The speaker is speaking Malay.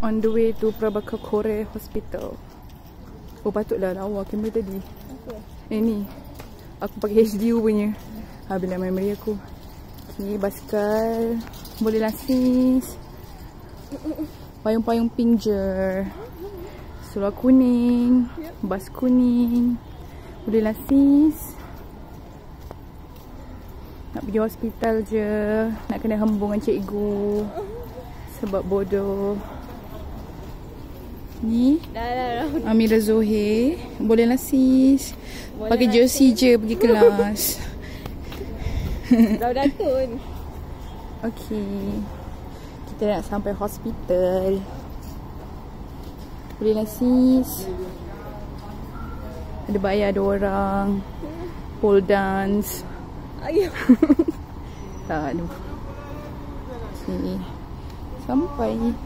On the way to Prabhakar Kore Hospital. Oh patutlah lawa kamera tadi. Apa? Eh ni. Aku pakai HDU punya. Ha bila memory aku. Ni basikal. Boleh lah sis. Payung-payung pink je. Seluar kuning. Bas kuning. Boleh lah sis. Nak pergi hospital je. Nak kena hembung dengan cikgu. Sebab bodoh. Ni? Dah dah dah. Amira Zohir Boleh lah sis Boleh Pakai jersey je pergi kelas. Dah dah tun. Okay Kita nak sampai hospital. Boleh lah sis Ada bayar ada orang. Pole dance. Ayuh. Tak ada Okay Sampai